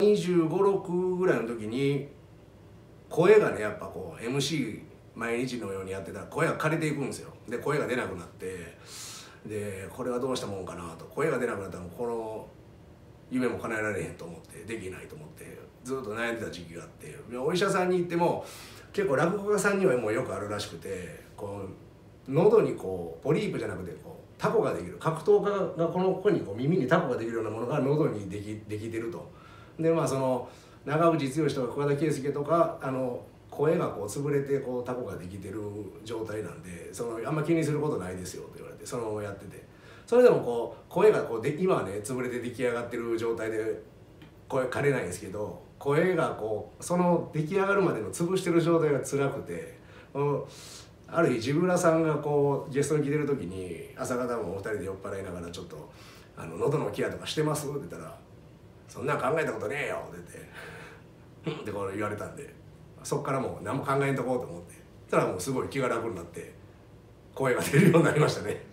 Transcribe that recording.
2 5 6ぐらいの時に声がねやっぱこう MC 毎日のようにやってたら声が枯れていくんですよ。で声が出なくなってでこれはどうしたもんかなと。声が出なくなったらこの夢も叶えられへんと思ってできないと思ってずっと悩んでた時期があって。お医者さんに行っても結構落語家さんにはもうよくあるらしくてこう喉にこうポリープじゃなくてこうタコができる。格闘家がこの子にこう耳にタコができるようなものが喉にできできてると。でまあその長渕剛とか桑田佳祐とかあの声がこう潰れてこうタコができてる状態なんでそのあんま気にすることないですよって言われてそのままやっててそれでもこう声がこうで今はね潰れて出来上がってる状態で声枯れないんですけど声がこうその出来上がるまでの潰してる状態が辛くてある日ジブラさんがこうゲストに来てる時に朝方もお二人で酔っ払いながらちょっと「あの喉のケアとかしてます?」って言ったら「そんなん考えたことねえよ」って。言ってでこれ言われたんでそっからもう何も考えんとこうと思って。そしたらもうすごい気が楽になって声が出るようになりましたね。